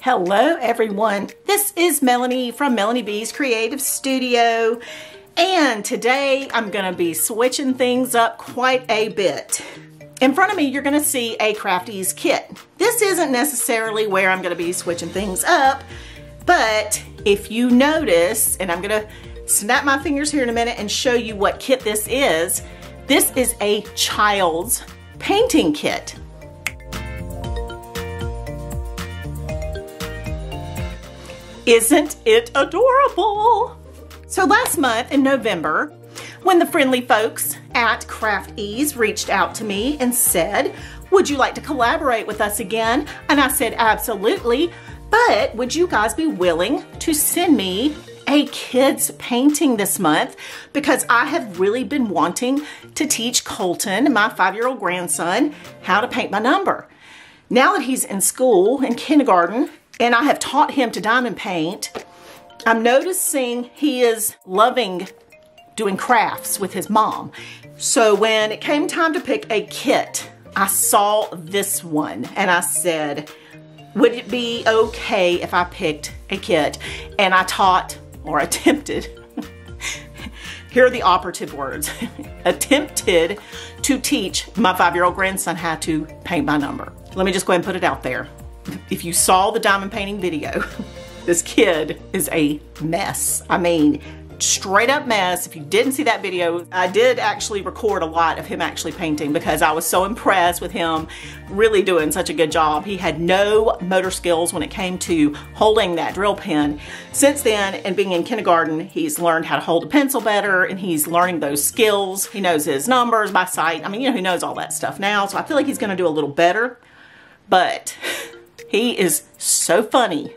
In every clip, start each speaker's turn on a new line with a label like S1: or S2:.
S1: Hello everyone, this is Melanie from Melanie B's Creative Studio and today I'm going to be switching things up quite a bit. In front of me you're going to see a Craft-Ease kit. This isn't necessarily where I'm going to be switching things up but if you notice, and I'm going to snap my fingers here in a minute and show you what kit this is, this is a child's painting kit. Isn't it adorable? So last month in November, when the friendly folks at Craft-Ease reached out to me and said, would you like to collaborate with us again? And I said, absolutely, but would you guys be willing to send me a kid's painting this month because I have really been wanting to teach Colton, my five-year-old grandson, how to paint by number. Now that he's in school, in kindergarten, and I have taught him to diamond paint, I'm noticing he is loving doing crafts with his mom. So when it came time to pick a kit, I saw this one and I said, would it be okay if I picked a kit? And I taught or attempted, here are the operative words, attempted to teach my five-year-old grandson how to paint by number. Let me just go ahead and put it out there if you saw the diamond painting video, this kid is a mess. I mean, straight up mess. If you didn't see that video, I did actually record a lot of him actually painting because I was so impressed with him really doing such a good job. He had no motor skills when it came to holding that drill pen. Since then, and being in kindergarten, he's learned how to hold a pencil better and he's learning those skills. He knows his numbers by sight. I mean, you know, he knows all that stuff now. So I feel like he's gonna do a little better. But he is so funny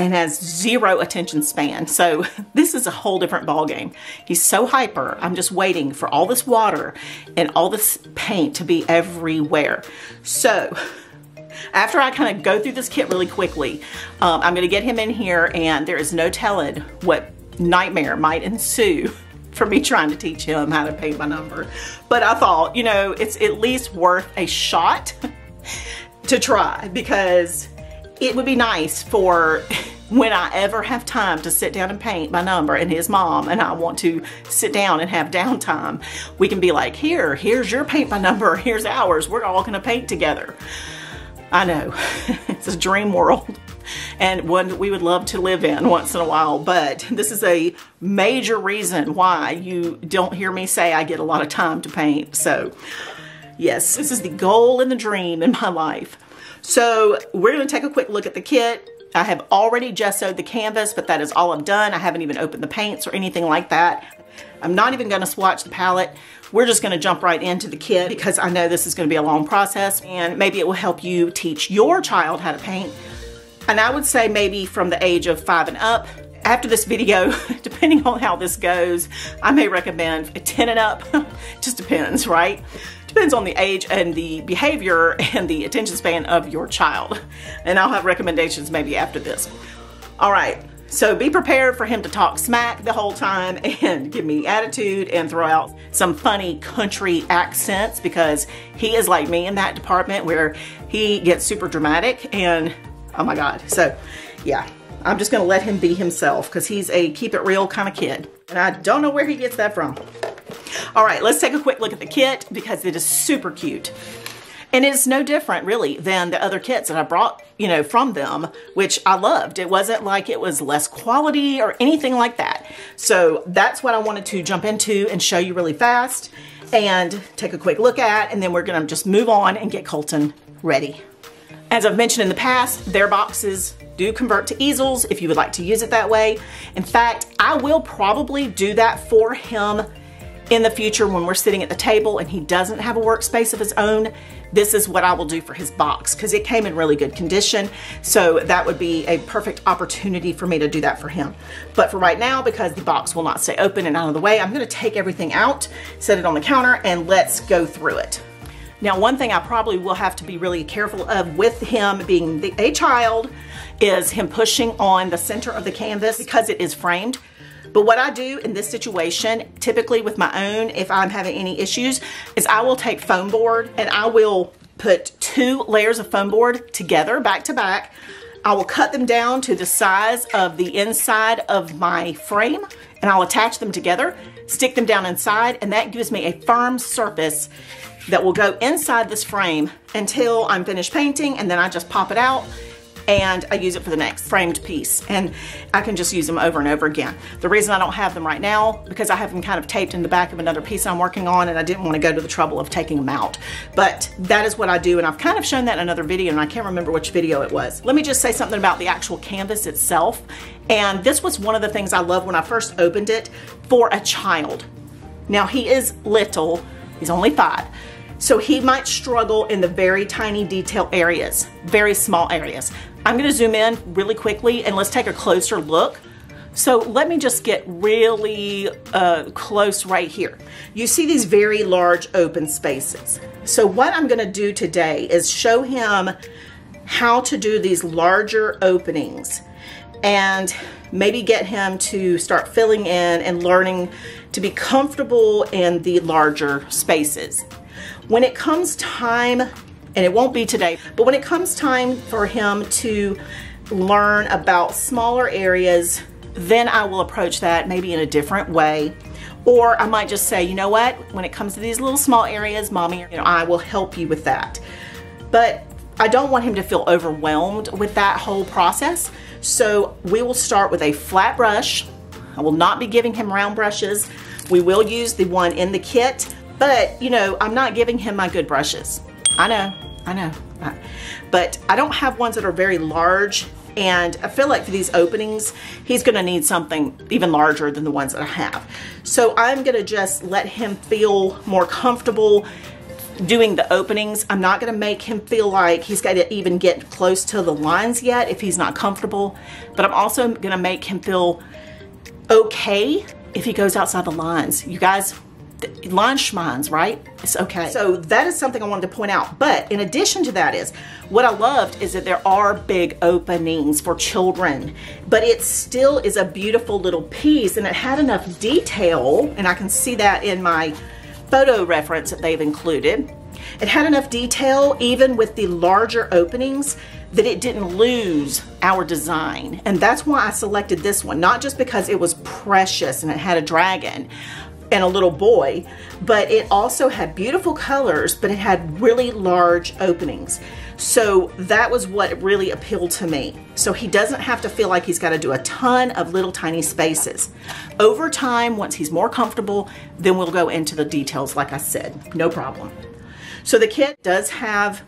S1: and has zero attention span. So this is a whole different ball game. He's so hyper. I'm just waiting for all this water and all this paint to be everywhere. So after I kind of go through this kit really quickly, um, I'm gonna get him in here and there is no telling what nightmare might ensue for me trying to teach him how to paint my number. But I thought, you know, it's at least worth a shot to try because it would be nice for when I ever have time to sit down and paint my number and his mom and I want to sit down and have downtime, we can be like, here, here's your paint by number, here's ours, we're all gonna paint together. I know, it's a dream world and one that we would love to live in once in a while, but this is a major reason why you don't hear me say I get a lot of time to paint. So Yes, this is the goal and the dream in my life. So we're gonna take a quick look at the kit. I have already gessoed the canvas, but that is all I've done. I haven't even opened the paints or anything like that. I'm not even gonna swatch the palette. We're just gonna jump right into the kit because I know this is gonna be a long process and maybe it will help you teach your child how to paint. And I would say maybe from the age of five and up. After this video, depending on how this goes, I may recommend a 10 and up. just depends, right? Depends on the age and the behavior and the attention span of your child. And I'll have recommendations maybe after this. All right, so be prepared for him to talk smack the whole time and give me attitude and throw out some funny country accents because he is like me in that department where he gets super dramatic and oh my God. So yeah, I'm just gonna let him be himself because he's a keep it real kind of kid. And I don't know where he gets that from. All right, let's take a quick look at the kit because it is super cute. And it's no different really than the other kits that I brought, you know, from them, which I loved. It wasn't like it was less quality or anything like that. So that's what I wanted to jump into and show you really fast and take a quick look at, and then we're gonna just move on and get Colton ready. As I've mentioned in the past, their boxes do convert to easels if you would like to use it that way. In fact, I will probably do that for him in the future when we're sitting at the table and he doesn't have a workspace of his own, this is what I will do for his box because it came in really good condition. So that would be a perfect opportunity for me to do that for him. But for right now, because the box will not stay open and out of the way, I'm gonna take everything out, set it on the counter, and let's go through it. Now, one thing I probably will have to be really careful of with him being the, a child is him pushing on the center of the canvas because it is framed. But what I do in this situation, typically with my own, if I'm having any issues, is I will take foam board and I will put two layers of foam board together, back to back. I will cut them down to the size of the inside of my frame and I'll attach them together, stick them down inside, and that gives me a firm surface that will go inside this frame until I'm finished painting and then I just pop it out and I use it for the next framed piece and I can just use them over and over again. The reason I don't have them right now because I have them kind of taped in the back of another piece I'm working on and I didn't want to go to the trouble of taking them out. But that is what I do and I've kind of shown that in another video and I can't remember which video it was. Let me just say something about the actual canvas itself and this was one of the things I loved when I first opened it for a child. Now he is little, he's only five, so he might struggle in the very tiny detail areas, very small areas. I'm gonna zoom in really quickly and let's take a closer look. So let me just get really uh, close right here. You see these very large open spaces. So what I'm gonna do today is show him how to do these larger openings and maybe get him to start filling in and learning to be comfortable in the larger spaces. When it comes time, and it won't be today, but when it comes time for him to learn about smaller areas, then I will approach that maybe in a different way. Or I might just say, you know what, when it comes to these little small areas, mommy, you know, I will help you with that. But I don't want him to feel overwhelmed with that whole process. So we will start with a flat brush. I will not be giving him round brushes. We will use the one in the kit, but, you know, I'm not giving him my good brushes. I know, I know. But I don't have ones that are very large and I feel like for these openings, he's gonna need something even larger than the ones that I have. So I'm gonna just let him feel more comfortable doing the openings. I'm not gonna make him feel like he's gotta even get close to the lines yet if he's not comfortable, but I'm also gonna make him feel okay if he goes outside the lines. You guys, lunch minds, right? It's okay. So that is something I wanted to point out. But in addition to that is, what I loved is that there are big openings for children, but it still is a beautiful little piece and it had enough detail, and I can see that in my photo reference that they've included. It had enough detail even with the larger openings that it didn't lose our design. And that's why I selected this one, not just because it was precious and it had a dragon, and a little boy, but it also had beautiful colors, but it had really large openings. So that was what really appealed to me. So he doesn't have to feel like he's got to do a ton of little tiny spaces. Over time, once he's more comfortable, then we'll go into the details like I said, no problem. So the kit does have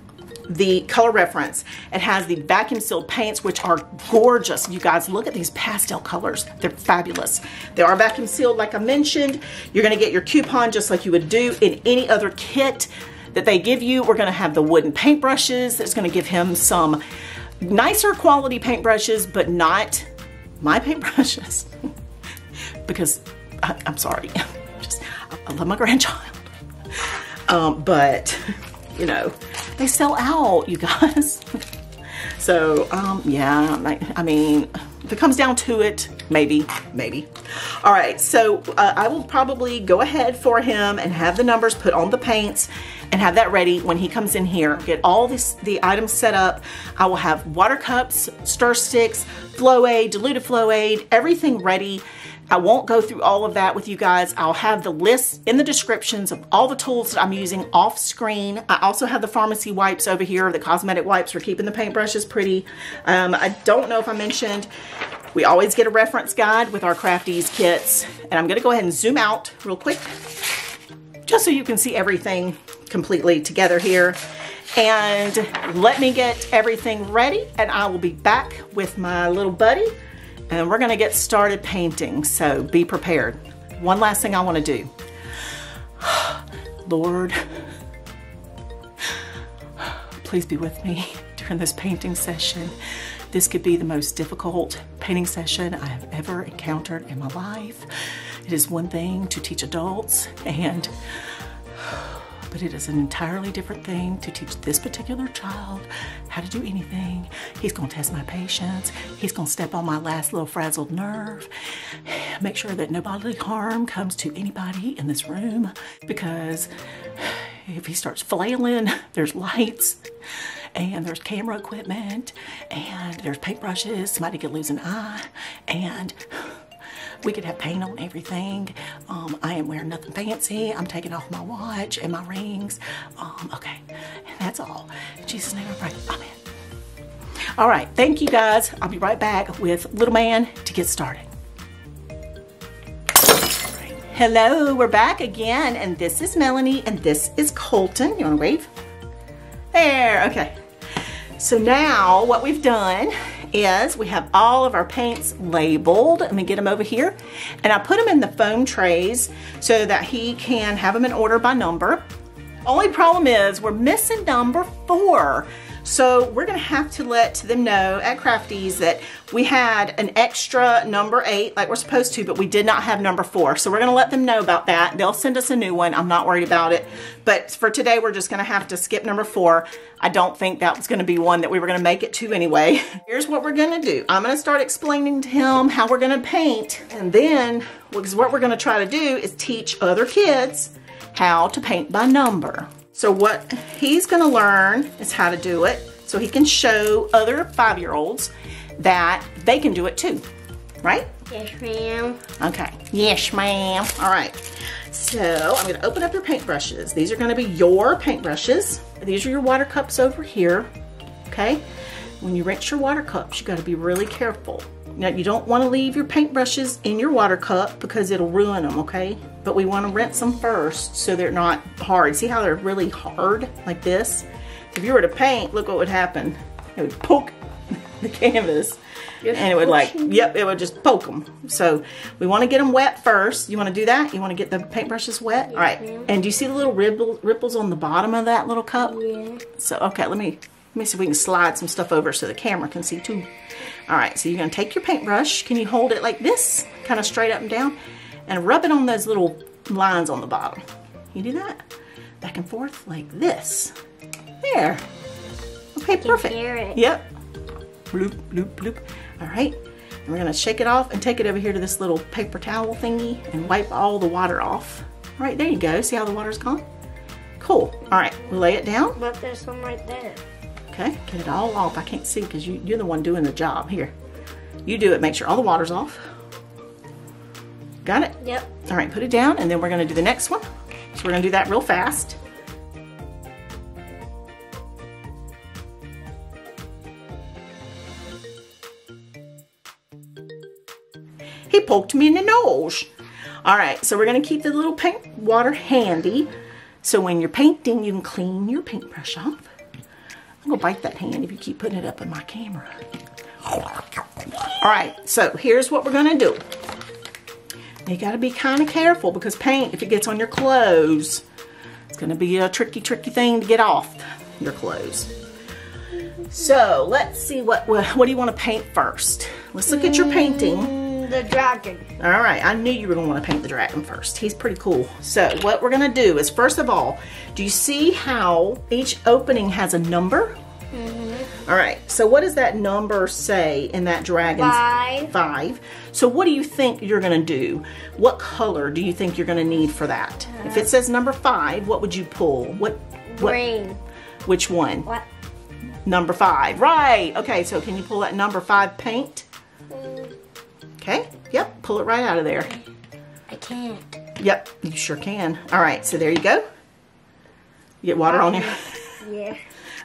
S1: the color reference. It has the vacuum sealed paints, which are gorgeous. You guys, look at these pastel colors. They're fabulous. They are vacuum sealed, like I mentioned. You're gonna get your coupon just like you would do in any other kit that they give you. We're gonna have the wooden paintbrushes. That's gonna give him some nicer quality paintbrushes, but not my paintbrushes. because I, am sorry, just, I love my grandchild. Um, but you know, they sell out, you guys. so, um, yeah, I mean, if it comes down to it, maybe, maybe. All right, so uh, I will probably go ahead for him and have the numbers put on the paints and have that ready when he comes in here. Get all this, the items set up. I will have water cups, stir sticks, flow aid, diluted flow aid, everything ready I won't go through all of that with you guys. I'll have the list in the descriptions of all the tools that I'm using off screen. I also have the pharmacy wipes over here, the cosmetic wipes for keeping the paintbrushes pretty. Um, I don't know if I mentioned, we always get a reference guide with our Craft-Ease kits. And I'm gonna go ahead and zoom out real quick, just so you can see everything completely together here. And let me get everything ready and I will be back with my little buddy and we're gonna get started painting, so be prepared. One last thing I wanna do. Lord, please be with me during this painting session. This could be the most difficult painting session I have ever encountered in my life. It is one thing to teach adults and but it is an entirely different thing to teach this particular child how to do anything. He's gonna test my patience. He's gonna step on my last little frazzled nerve, make sure that no bodily harm comes to anybody in this room because if he starts flailing, there's lights and there's camera equipment and there's paintbrushes, somebody could lose an eye and we could have paint on everything. Um, I am wearing nothing fancy. I'm taking off my watch and my rings. Um, okay, and that's all. In Jesus' name I pray. Amen. All right, thank you guys. I'll be right back with Little Man to get started. Hello, we're back again, and this is Melanie, and this is Colton. You wanna wave? There, okay. So now what we've done is we have all of our paints labeled. Let me get them over here. And I put them in the foam trays so that he can have them in order by number. Only problem is we're missing number four. So we're gonna have to let them know at Craft-Ease that we had an extra number eight like we're supposed to, but we did not have number four. So we're gonna let them know about that. They'll send us a new one. I'm not worried about it. But for today, we're just gonna have to skip number four. I don't think that was gonna be one that we were gonna make it to anyway. Here's what we're gonna do. I'm gonna start explaining to him how we're gonna paint. And then, because what we're gonna try to do is teach other kids how to paint by number. So what he's gonna learn is how to do it so he can show other five-year-olds that they can do it too, right?
S2: Yes, ma'am.
S1: Okay, yes, ma'am. All right, so I'm gonna open up your paintbrushes. These are gonna be your paintbrushes. These are your water cups over here, okay? When you rinse your water cups, you gotta be really careful. Now, you don't wanna leave your paintbrushes in your water cup because it'll ruin them, okay? But we wanna rinse them first so they're not hard. See how they're really hard, like this? If you were to paint, look what would happen. It would poke the canvas and it would like, yep, it would just poke them. So we wanna get them wet first. You wanna do that? You wanna get the paintbrushes wet? All right, and do you see the little ripple, ripples on the bottom of that little cup?
S2: Yeah.
S1: So, okay, let me, let me see if we can slide some stuff over so the camera can see too. All right, so you're gonna take your paintbrush. Can you hold it like this? Kind of straight up and down? And rub it on those little lines on the bottom. You do that? Back and forth like this. There. Okay, perfect.
S2: hear it.
S1: Yep. Bloop, bloop, bloop. All right. And we're gonna shake it off and take it over here to this little paper towel thingy and wipe all the water off. All right, there you go. See how the water's gone? Cool. All right, lay it down.
S2: But there's some right there.
S1: Okay, get it all off. I can't see because you, you're the one doing the job. Here, you do it. Make sure all the water's off. Got it?
S2: Yep.
S1: All right, put it down and then we're gonna do the next one. So we're gonna do that real fast. He poked me in the nose. All right, so we're gonna keep the little paint water handy. So when you're painting, you can clean your paintbrush off. I'm gonna bite that hand if you keep putting it up in my camera. All right, so here's what we're gonna do. You gotta be kind of careful because paint, if it gets on your clothes, it's gonna be a tricky, tricky thing to get off your clothes. So let's see what, what, what do you wanna paint first? Let's look at your painting.
S2: Mm, the dragon.
S1: All right, I knew you were gonna wanna paint the dragon first. He's pretty cool. So what we're gonna do is, first of all, do you see how each opening has a number? Mhm. All right, so what does that number say in that dragon's?
S2: Five.
S1: Five. So what do you think you're gonna do? What color do you think you're gonna need for that? if it says number five, what would you pull? What, what,
S2: Green.
S1: which one?
S2: What?
S1: Number five, right. Okay, so can you pull that number five paint? Okay, yep, pull it right out of there.
S2: I can't.
S1: Yep, you sure can. All right, so there you go. You get water on you.
S2: Yeah.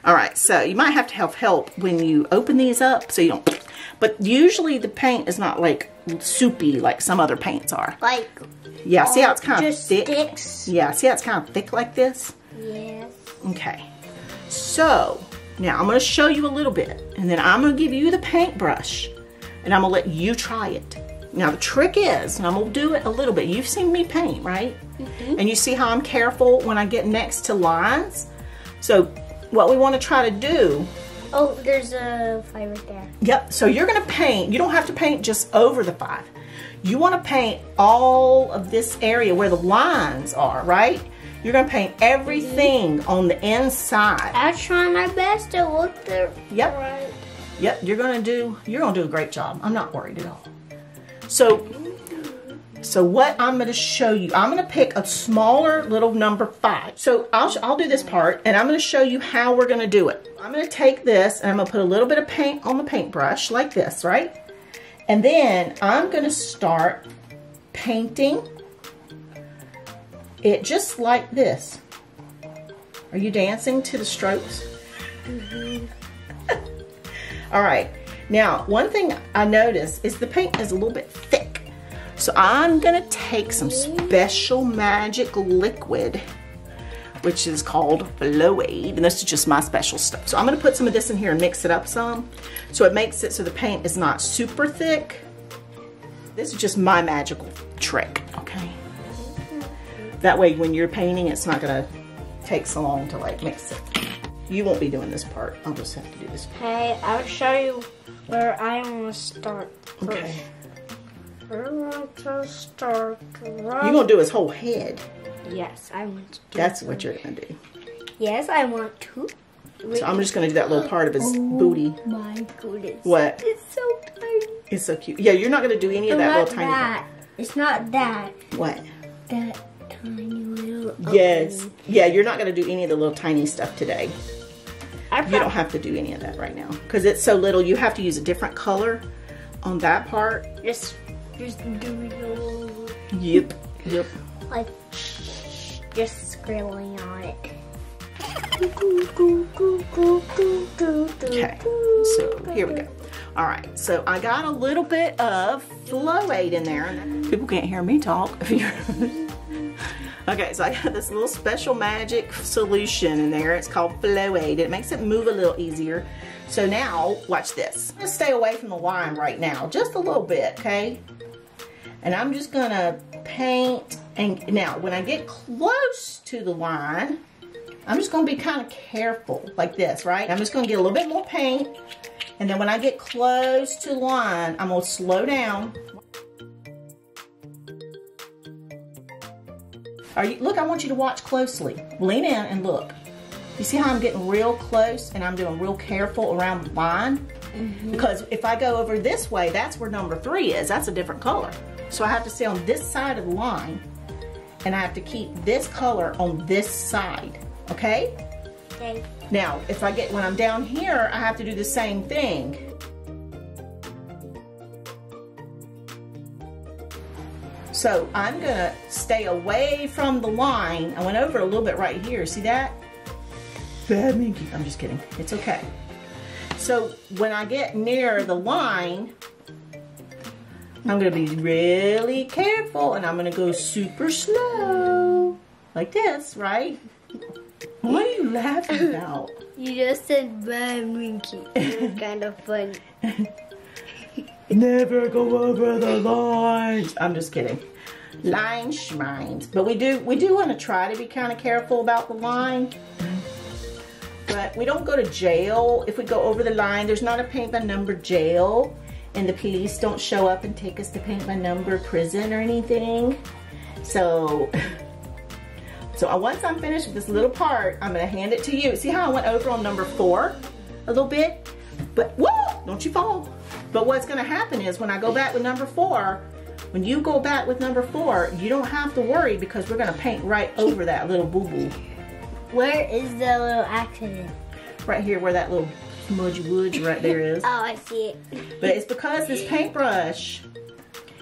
S1: All right, so you might have to have help when you open these up so you don't, but usually the paint is not like soupy like some other paints are.
S2: Like.
S1: Yeah, see how it's um, kind of thick?
S2: sticks.
S1: Yeah, see how it's kind of thick like this?
S2: Yes.
S1: Okay, so now I'm gonna show you a little bit and then I'm gonna give you the paintbrush and I'm gonna let you try it. Now the trick is, and I'm gonna do it a little bit, you've seen me paint, right? Mm-hmm. And you see how I'm careful when I get next to lines? So what we wanna try to do,
S2: Oh, there's a five right there.
S1: yep, so you're gonna paint, you don't have to paint just over the five. You wanna paint all of this area where the lines are, right? You're gonna paint everything mm-hmm. on the inside.
S2: I try my best to look the
S1: Yep.
S2: right.
S1: Yep, you're gonna do you're gonna do a great job. I'm not worried at all. So so what I'm gonna show you, I'm gonna pick a smaller little number five. So I'll, I'll do this part and I'm gonna show you how we're gonna do it. I'm gonna take this and I'm gonna put a little bit of paint on the paintbrush like this, right? And then I'm gonna start painting it just like this. Are you dancing to the strokes? Mm-hmm. All right. Now, one thing I noticed is the paint is a little bit thick. So I'm gonna take some special magic liquid, which is called Flow Aid, and this is just my special stuff. So I'm gonna put some of this in here and mix it up some, so it makes it so the paint is not super thick. This is just my magical trick, okay? That way when you're painting, it's not gonna take so long to like mix it. You won't be doing this part. I'll just have to do this part.
S2: Hey, I'll show you where I want to start first.
S1: Okay.
S2: I want to start
S1: You're gonna do his whole head.
S2: Yes, I want to. Do
S1: That's what you're gonna do.
S2: Yes, I want to.
S1: So I'm just gonna do that little part of his oh booty.
S2: My goodness.
S1: What?
S2: It's so tiny.
S1: It's so cute. Yeah, you're not gonna do any of that little tiny
S2: that. It's not that.
S1: What?
S2: That tiny little.
S1: Yes.
S2: opening.
S1: Yeah, you're not gonna do any of the little tiny stuff today. You don't have to do any of that right now. Because it's so little, you have to use a different color on that part.
S2: just just do it.
S1: Yep. Yep.
S2: like just scribbling on it.
S1: Okay, so here we go. All right, so I got a little bit of Flow Aid in there. People can't hear me talk. okay, so I got this little special magic solution in there. It's called Flow Aid. It makes it move a little easier. So now, watch this. I'm gonna stay away from the line right now, just a little bit, okay? And I'm just gonna paint, and now when I get close to the line, I'm just gonna be kind of careful like this, right? I'm just gonna get a little bit more paint. And then when I get close to the line, I'm gonna slow down. Are you, look, I want you to watch closely. Lean in and look. You see how I'm getting real close and I'm doing real careful around the line? Mm-hmm. Because if I go over this way, that's where number three is. That's a different color. So I have to stay on this side of the line and I have to keep this color on this side, okay?
S2: Okay.
S1: Now, if I get, when I'm down here, I have to do the same thing. So I'm gonna stay away from the line. I went over a little bit right here, see that? Bad Minky, I'm just kidding, it's okay. So when I get near the line, I'm gonna be really careful and I'm gonna go super slow. Like this, right? What are you laughing about?
S2: You just said bad winky. It was kind of fun.
S1: Never go over the lines. I'm just kidding. Line schmines. But we do we do want to try to be kind of careful about the line. But we don't go to jail if we go over the line. There's not a paint by number jail. And the police don't show up and take us to paint by number prison or anything. So so uh, once I'm finished with this little part, I'm gonna hand it to you. See how I went over on number four a little bit? But whoa, don't you fall. But what's gonna happen is when I go back with number four, when you go back with number four, you don't have to worry because we're gonna paint right over that little boo-boo.
S2: Where is the little accident?
S1: Right here where that little smudgy woods right there is.
S2: Oh, I see it.
S1: But it's because this paintbrush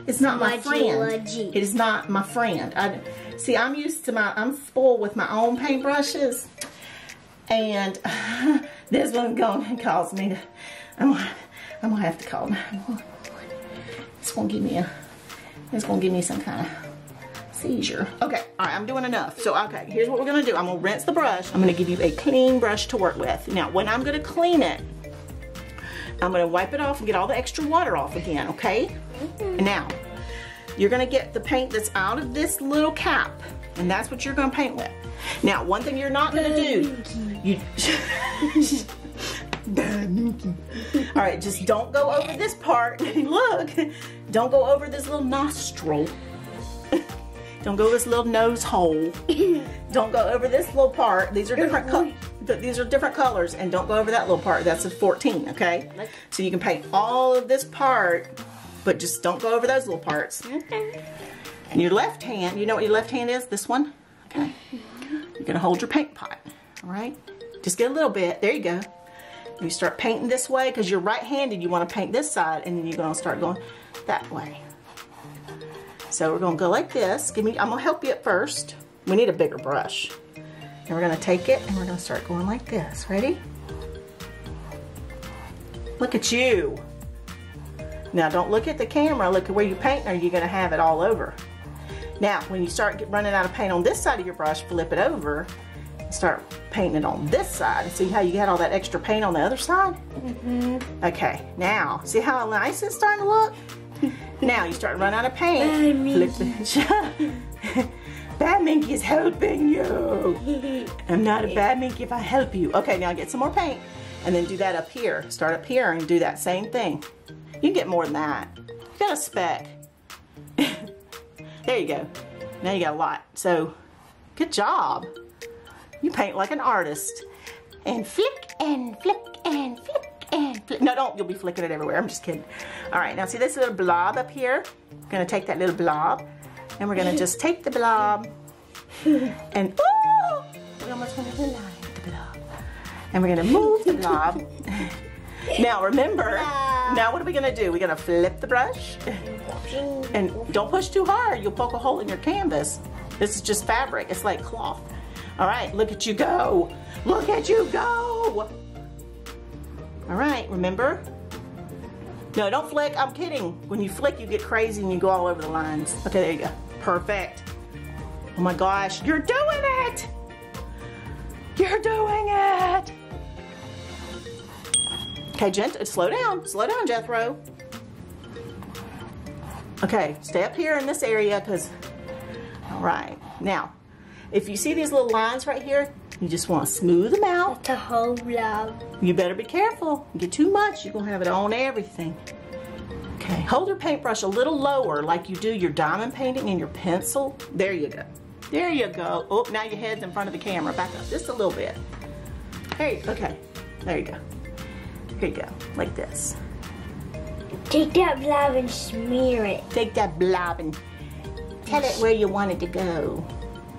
S1: is not my friend. It is not my friend. I, see, I'm used to my, I'm spoiled with my own paintbrushes. And this one's going to cause me to, I'm I'm gonna have to call 911. It's gonna give me a, it's gonna give me some kind of seizure. Okay, all right, I'm doing enough. So, okay, here's what we're gonna do. I'm gonna rinse the brush. I'm gonna give you a clean brush to work with. Now, when I'm gonna clean it, I'm gonna wipe it off and get all the extra water off again, okay? And now, you're gonna get the paint that's out of this little cap, and that's what you're gonna paint with. Now, one thing you're not gonna do, you. All right, just don't go over this part. Look, don't go over this little nostril. Don't go this little nose hole. don't go over this little part. These are different colors. These are different colors, and don't go over that little part. That's a 14, okay? So you can paint all of this part, but just don't go over those little parts.
S2: Okay.
S1: And your left hand, you know what your left hand is? This one? Okay. You're gonna hold your paint pot, all right? Just get a little bit, there you go. You start painting this way, because you're right-handed, you wanna paint this side, and then you're gonna start going that way. So we're gonna go like this. Give me, I'm gonna help you at first. We need a bigger brush. And we're gonna take it and we're gonna start going like this. Ready? Look at you. Now don't look at the camera, look at where you paint or you're gonna have it all over. Now, when you start running out of paint on this side of your brush, flip it over start painting it on this side. See how you got all that extra paint on the other side?
S2: Mm-hmm.
S1: Okay, now, see how nice it's starting to look? now you start to run out of paint.
S2: Bad
S1: the, bad Minky is helping you. I'm not a bad Minky if I help you. Okay, now get some more paint and then do that up here. Start up here and do that same thing. You can get more than that. You got a speck. there you go. Now you got a lot. So, good job. You paint like an artist. And flick and flick and flick and flick. No, don't. You'll be flicking it everywhere. I'm just kidding. All right, now see this little blob up here? We're going to take that little blob and we're going to just take the blob and, oh, we almost went over the line with the blob. And we're going to move the blob. now remember, now what are we going to do? We're going to flip the brush and don't push too hard. You'll poke a hole in your canvas. This is just fabric. It's like cloth. All right, look at you go. Look at you go. All right, remember? No, don't flick. I'm kidding. When you flick, you get crazy and you go all over the lines. Okay, there you go. Perfect. Oh my gosh, you're doing it! You're doing it! Okay, gent, uh, slow down. Slow down, Jethro. Okay, stay up here in this area because, all right. Now, if you see these little lines right here, you just want to smooth them out.
S2: The whole blob.
S1: You better be careful. You get too much, you're gonna have it on everything. Okay, hold your paintbrush a little lower like you do your diamond painting and your pencil. There you go. There you go. Oh, now your head's in front of the camera. Back up just a little bit. Hey, Okay, there you go. Here you go, like this.
S2: Take that blob and smear it.
S1: Take that blob and tell it where you want it to go.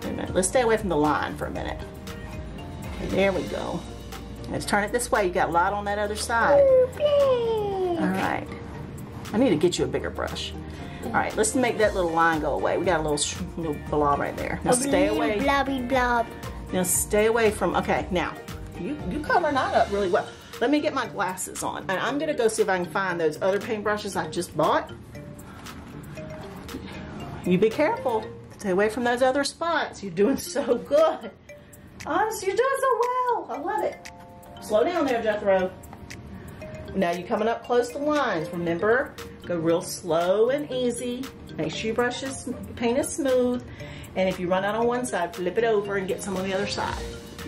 S1: Wait a minute, let's stay away from the line for a minute. Okay, there we go. Let's turn it this way. You got a lot on that other side. All right. I need to get you a bigger brush. All right, let's make that little line go away. We got a little little blob right there. Now stay away.
S2: Blobby blob.
S1: Now stay away from. Okay, now you you cover that up really well. Let me get my glasses on, and I'm gonna go see if I can find those other paintbrushes I just bought. You be careful. Stay away from those other spots. You're doing so good. Honestly, you're doing so well. I love it. Slow down there, Jethro. Now you're coming up close to the lines. Remember, go real slow and easy. Make sure your brush is, paint is smooth. And if you run out on one side, flip it over and get some on the other side.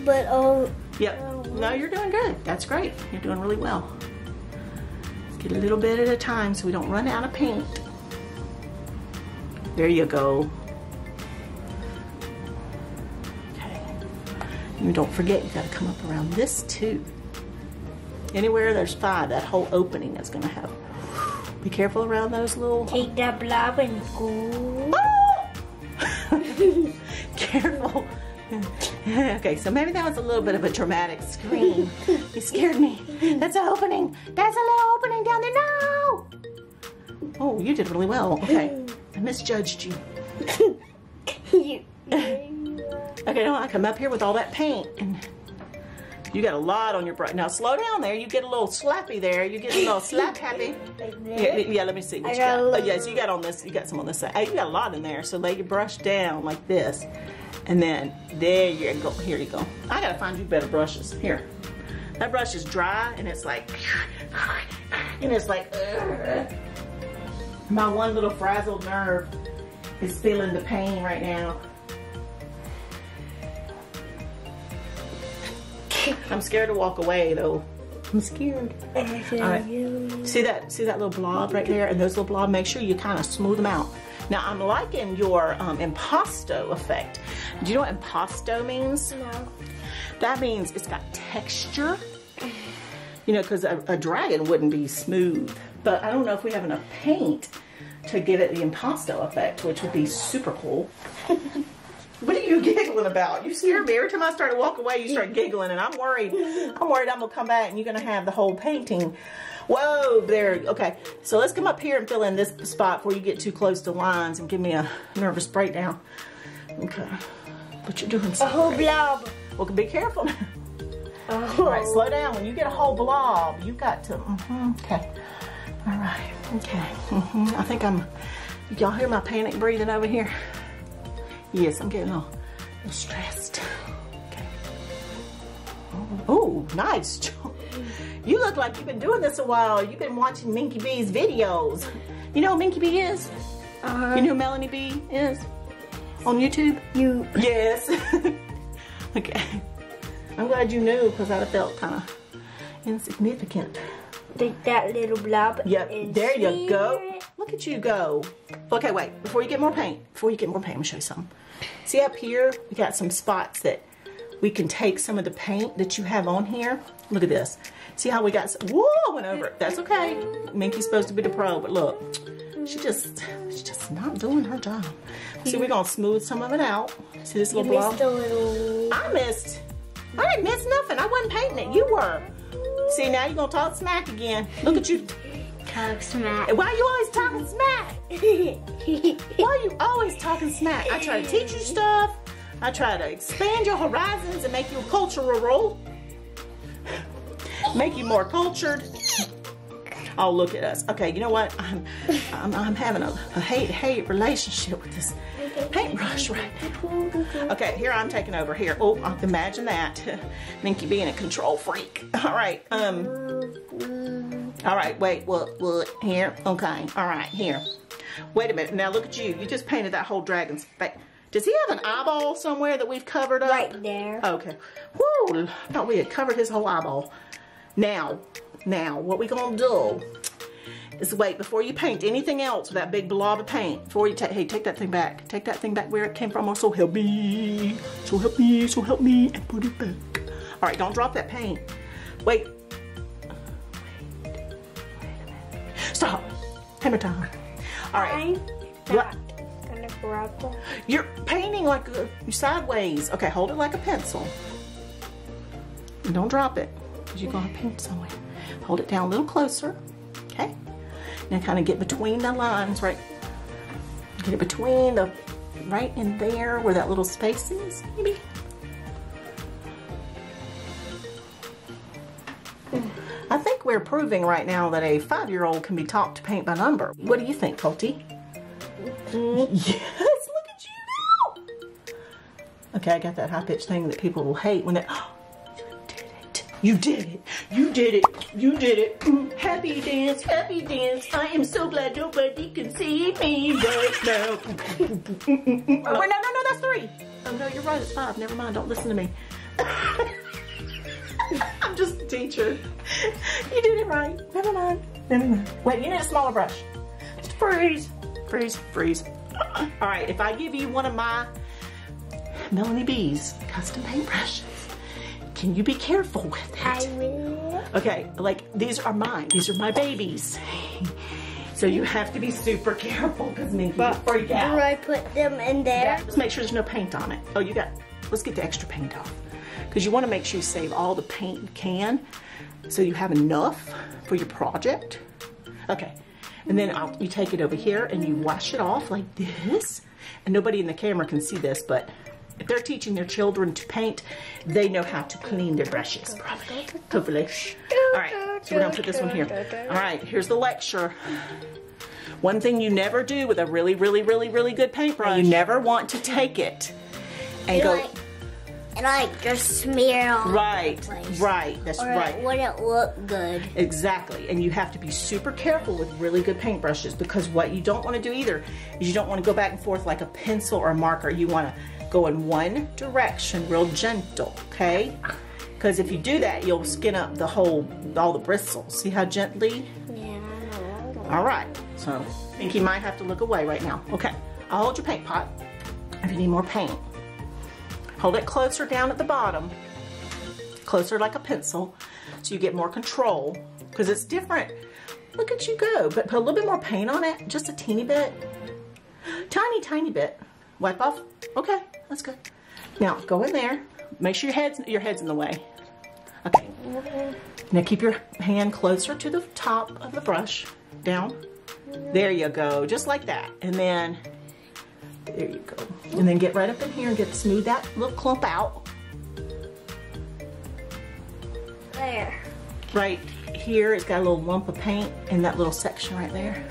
S2: But oh,
S1: Yep. Oh. No, you're doing good. That's great. You're doing really well. Get a little bit at a time so we don't run out of paint. There you go. And don't forget, you've gotta come up around this too. Anywhere there's five, that whole opening is gonna have. Be careful around those little.
S2: take that blob and go.
S1: Oh! Careful. okay, so maybe that was a little bit of a dramatic scream. you scared me. That's an opening. That's a little opening down there. No! Oh, you did really well. Okay, I misjudged you.
S2: You-
S1: Okay, now I come up here with all that paint and you got a lot on your brush. Now slow down there. You get a little slappy there. You get a little slap happy. Yeah, yeah, let me see what
S2: I
S1: you
S2: got
S1: got. Oh, yes, you got on this. You got some on this side. Hey, you got a lot in there. So lay your brush down like this, and then there you go. Here you go. I gotta find you better brushes. Here, that brush is dry, and it's like, and it's like, my one little frazzled nerve is feeling the pain right now. I'm scared to walk away though. I'm scared. All right. See that? See that little blob right there? And those little blob. Make sure you kind of smooth them out. Now I'm liking your um, impasto effect. Do you know what impasto means?
S2: No.
S1: That means it's got texture. You know, because a, a dragon wouldn't be smooth. But I don't know if we have enough paint to give it the impasto effect, which would be super cool. What are you giggling about? You scared me. Every time I start to walk away, you start giggling, and I'm worried. I'm worried I'm gonna come back and you're gonna have the whole painting. Whoa, there. Okay, so let's come up here and fill in this spot before you get too close to lines and give me a nervous breakdown. Okay, but you're doing so
S2: A whole blob.
S1: Well, be careful.
S2: Oh.
S1: All right, slow down. When you get a whole blob, you've got to. mhm, okay. All right. Okay. hmm I think I'm. Y'all hear my panic breathing over here? Yes, I'm getting a little, stressed. Okay. Oh, nice. You look like you've been doing this a while. You've been watching Minky B's videos. You know who Minky B is?
S2: Uh,
S1: You know who Melanie B is? On YouTube?
S2: you.
S1: Yes. okay. I'm glad you knew because I felt kind of insignificant.
S2: Take that little blob.
S1: Yep. There you go.
S2: it.
S1: Look at you go. Okay, wait. Before you get more paint, before you get more paint, I'm gonna show you something. See up here, we got some spots that we can take some of the paint that you have on here. Look at this. See how we got, some, whoa, I went over it. That's okay. Minky's supposed to be the pro, but look, she just, she's just not doing her job. See, we're gonna smooth some of it out. See this little blob?
S2: missed a little.
S1: I missed. I didn't miss nothing. I wasn't painting it. You were. See, now you're gonna talk smack again. Look at you.
S2: Talk smack.
S1: Why are you always talking smack? Why are you always talking smack? I try to teach you stuff. I try to expand your horizons and make you a cultural. Make you more cultured. Oh, look at us. Okay, you know what? I'm, I'm, I'm having a, a hate-hate relationship with this paintbrush right now. Okay, here I'm taking over. Here, oh, imagine that. Minky being a control freak. All right, um, all right, wait, what, what, here? Okay, all right, here. Wait a minute, now look at you. You just painted that whole dragon's face. Does he have an eyeball somewhere that we've covered up?
S2: Right there.
S1: Okay. Woo, I thought we had covered his whole eyeball. Now, now, what we gonna do is wait before you paint anything else with that big blob of paint. Before you take, hey, take that thing back. Take that thing back where it came from. Oh, so help me. So help me. So help me. And put it back. All right, don't drop that paint. Wait. Stop. Hammer time. All right. What?
S2: not gonna grab them.
S1: You're painting like a, sideways. Okay, hold it like a pencil. And don't drop it, because you're gonna paint somewhere. Hold it down a little closer, okay? Now kind of get between the lines, right? Get it between the, right in there where that little space is, maybe. I think we're proving right now that a five-year-old can be taught to paint by number. What do you think, Colty? Mm-hmm. Yes, look at you now. Okay, I got that high pitched thing that people will hate when they. you did it. You did it. You did it. Mm, happy dance, happy dance. I am so glad nobody can see me right now. oh, wait, no, no, no, that's three. Oh, no, you're right. It's five. Never mind. Don't listen to me. I'm just a teacher. You did it right. Never mind. Never mind. Wait, you need a smaller brush. Just freeze. Freeze, freeze. All right, if I give you one of my Melanie B's custom paintbrushes, can you be careful with it?
S2: I will.
S1: Okay, like these are mine. These are my babies. So you have to be super careful because Minky will freak
S2: Do. I put them in there?
S1: Just make sure there's no paint on it. Oh, you got, let's get the extra paint off. Because you want to make sure you save all the paint you can so you have enough for your project. Okay, and then I'll, you take it over here and you wash it off like this. And nobody in the camera can see this, but if they're teaching their children to paint, they know how to clean their brushes properly, hopefully. All right, so we're gonna put this one here. All right, here's the lecture. One thing you never do with a really, really, really, really good paintbrush, you never want to take it and
S2: You
S1: go,
S2: like, and like just smear on
S1: right,
S2: place.
S1: right, that's
S2: Or
S1: right.
S2: it wouldn't look good.
S1: Exactly. And you have to be super careful with really good paintbrushes because what you don't want to do either is you don't want to go back and forth like a pencil or a marker. You want to go in one direction real gentle, okay? Because if you do that, you'll skin up the whole, all the bristles. See how gently?
S2: Yeah,
S1: All right, so I think you might have to look away right now. Okay, I'll hold your paint pot if you need more paint. Hold it closer down at the bottom, closer like a pencil, so you get more control, because it's different. Look at you go, but put a little bit more paint on it, just a teeny bit. Tiny, tiny bit. Wipe off. Okay, that's good. Now go in there. Make sure your head's your head's in the way. Okay. Now keep your hand closer to the top of the brush. Down. There you go, just like that. And then there you go. And then get right up in here and get smooth that little clump out.
S2: There.
S1: Right here, it's got a little lump of paint in that little section right there.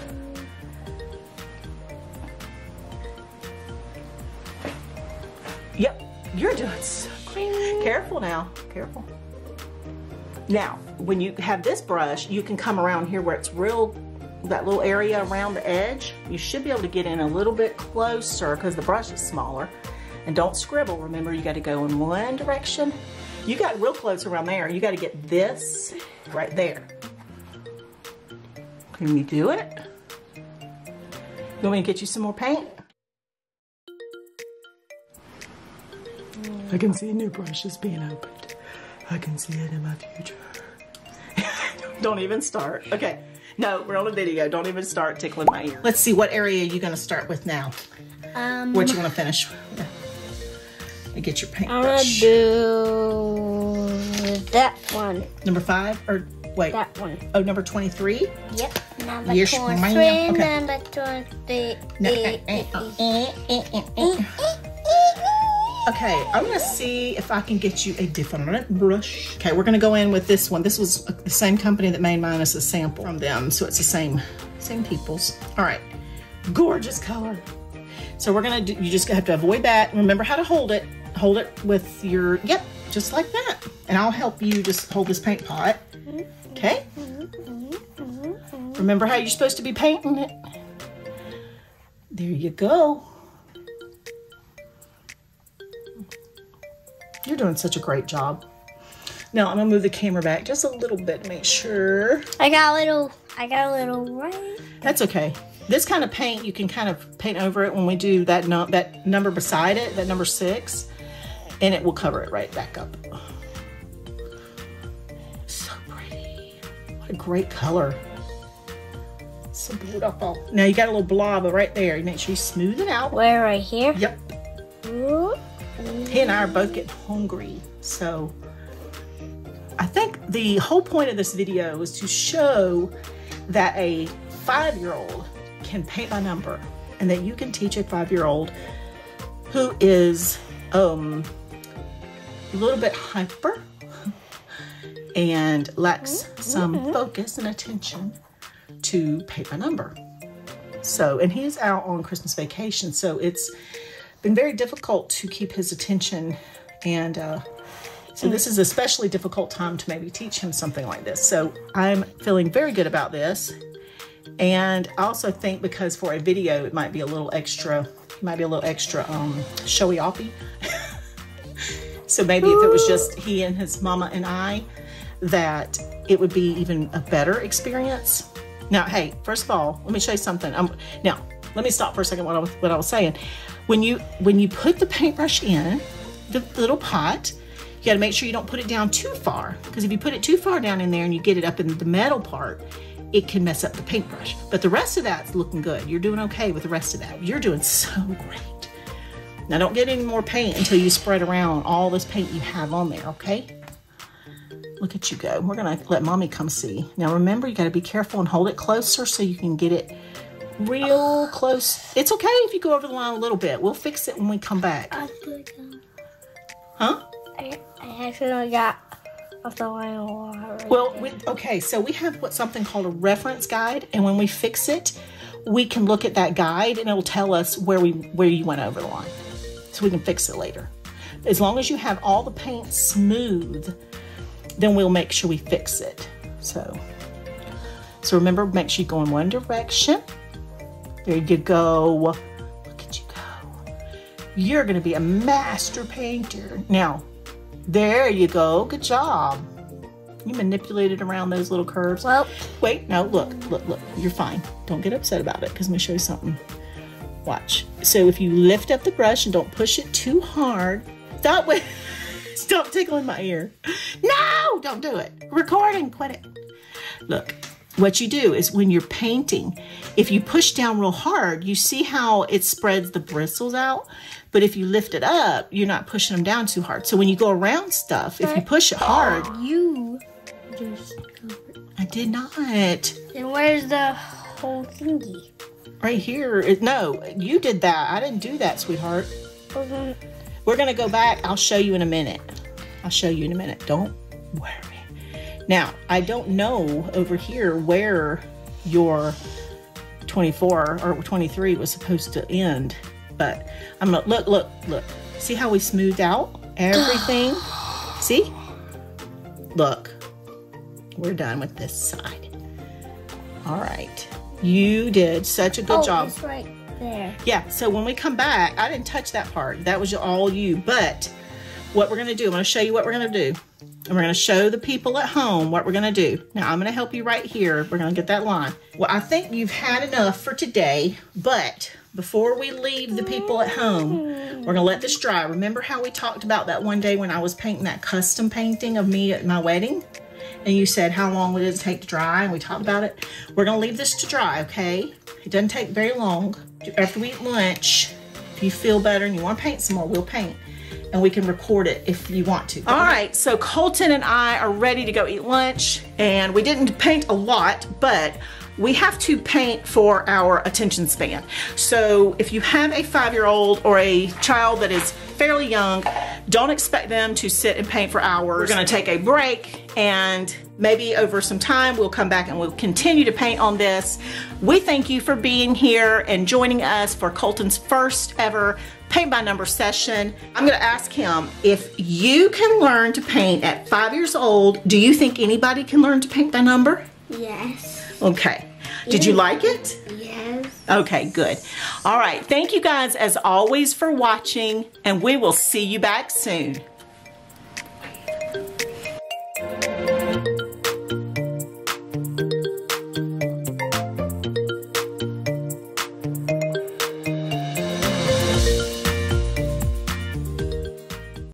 S1: You're doing so great. Careful now, careful. Now, when you have this brush, you can come around here where it's real, that little area around the edge. You should be able to get in a little bit closer because the brush is smaller. And don't scribble, remember you gotta go in one direction. You got real close around there. You gotta get this right there. Can you do it? You want me to get you some more paint? I can see new brushes being opened. I can see it in my future. Don't even start. Okay. No, we're on a video. Don't even start tickling my ear. Let's see, what area are you gonna start with now?
S2: Um,
S1: What you wanna finish? You get your
S2: I'm gonna do that one.
S1: Number five, or wait.
S2: That one.
S1: Oh, number 23?
S2: Yep. Number
S1: Yes,
S2: 23.
S1: Okay.
S2: Number 23.
S1: No, eh, eh, eh, eh, eh, eh. Okay, I'm gonna see if I can get you a different brush. Okay, we're gonna go in with this one. This was the same company that made mine as a sample from them, so it's the same, same people's. All right, gorgeous color. So we're gonna do, you just have to avoid that. Remember how to hold it. Hold it with your, yep, just like that. And I'll help you just hold this paint pot. Okay? Remember how you're supposed to be painting it. There you go. You're doing such a great job. Now I'm gonna move the camera back just a little bit to make sure.
S2: I got a little. I got a little right.
S1: That's okay. This kind of paint, you can kind of paint over it when we do that, num that number beside it, that number six, and it will cover it right back up. So pretty. What a great color. So beautiful. Now you got a little blob right there. You make sure you smooth it out.
S2: Where right here?
S1: Yep.
S2: Ooh.
S1: He and I are both getting hungry, so I think the whole point of this video is to show that a five-year-old can paint by number and that you can teach a five-year-old who is um, a little bit hyper and lacks some focus and attention to paint by number. So, and he's out on Christmas vacation, so it's been very difficult to keep his attention and uh, so this is especially difficult time to maybe teach him something like this. So I'm feeling very good about this. And I also think because for a video, it might be a little extra, might be a little extra um, showy offy. so maybe if it was just he and his mama and I, that it would be even a better experience. Now, hey, first of all, let me show you something. Now, let me stop for a second what I was, what I was saying. When you when you put the paintbrush in the little pot, you got to make sure you don't put it down too far because if you put it too far down in there and you get it up in the metal part, it can mess up the paintbrush. But the rest of that's looking good. You're doing okay with the rest of that. You're doing so great. Now don't get any more paint until you spread around all this paint you have on there, okay? Look at you go. We're gonna let mommy come see. Now remember, you gotta be careful and hold it closer so you can get it real close. It's okay if you go over the line a little bit. We'll fix it when we come back.
S2: Um,
S1: Huh?
S2: I, I accidentally got off the line a lot.
S1: Well, we, okay, so we have what something called a reference guide, and when we fix it, we can look at that guide and it'll tell us where we where you went over the line, so we can fix it later. As long as you have all the paint smooth, then we'll make sure we fix it. So, so remember, make sure you go in one direction. There you go. Look at you go. You're going to be a master painter. Now, There you go. Good job. You manipulated around those little curves.
S2: Well,
S1: Wait, no, look, look, look. You're fine. Don't get upset about it because I'm going to show you something. Watch. So if you lift up the brush and don't push it too hard, stop with, stop tickling my ear. No, don't do it. Recording, quit it. Look, what you do is when you're painting, if you push down real hard, you see how it spreads the bristles out. But if you lift it up, you're not pushing them down too hard. So when you go around stuff, if you push it hard,
S2: you just.
S1: I did not.
S2: And where's the whole thingy?
S1: Right here. It- No, you did that. I didn't do that, sweetheart.
S2: Wasn't-
S1: We're gonna go back. I'll show you in a minute. I'll show you in a minute. Don't worry. Now, I don't know over here where your 24 or 23 was supposed to end, but I'm gonna look, look, look. See how we smoothed out everything? See? Look, we're done with this side. All right. You did such a good
S2: oh,
S1: job.
S2: it's right there.
S1: Yeah, so when we come back, I didn't touch that part. That was all you. But what we're going to do, I'm going to show you what we're going to do. And we're going to show the people at home what we're going to do. Now, I'm going to help you right here. We're going to get that line. Well, I think you've had enough for today. But before we leave the people at home, we're going to let this dry. Remember how we talked about that one day when I was painting that custom painting of me at my wedding? and you said how long would it take to dry and we talked about it we're going to leave this to dry okay it doesn't take very long after we eat lunch if you feel better and you want to paint some more we'll paint and we can record it if you want to all right so colton and i are ready to go eat lunch and we didn't paint a lot but we have to paint for our attention span. So if you have a five-year-old or a child that is fairly young, don't expect them to sit and paint for hours. We're gonna take a break and maybe over some time we'll come back and we'll continue to paint on this. We thank you for being here and joining us for Colton's first ever paint by number session. I'm gonna ask him if you can learn to paint at five years old, do you think anybody can learn to paint by number?
S2: Yes.
S1: Okay. Did you like it?
S2: Yes.
S1: Okay, good. All right. Thank you guys as always for watching, and we will see you back soon.